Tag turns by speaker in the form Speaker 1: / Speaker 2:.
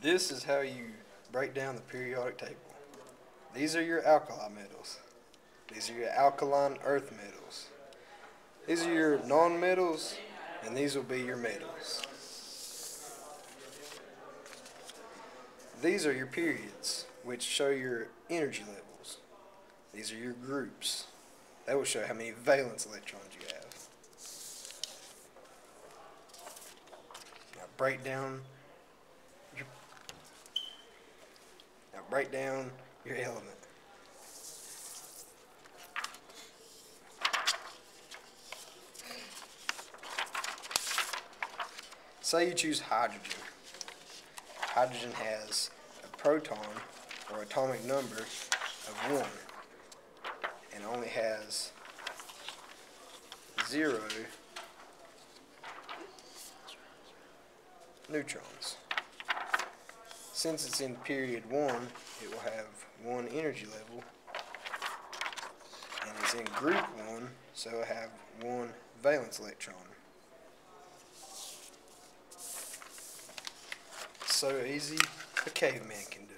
Speaker 1: This is how you break down the periodic table. These are your alkali metals. These are your alkaline earth metals. These are your non-metals, and these will be your metals. These are your periods, which show your energy levels. These are your groups. That will show how many valence electrons you have. Now break down your now break down your element. Say you choose hydrogen. Hydrogen has a proton or atomic number of 1 and only has 0 neutrons. Since it's in period 1, it will have 1 energy level and it's in group 1, so it'll have 1 valence electron. So easy, a caveman can do.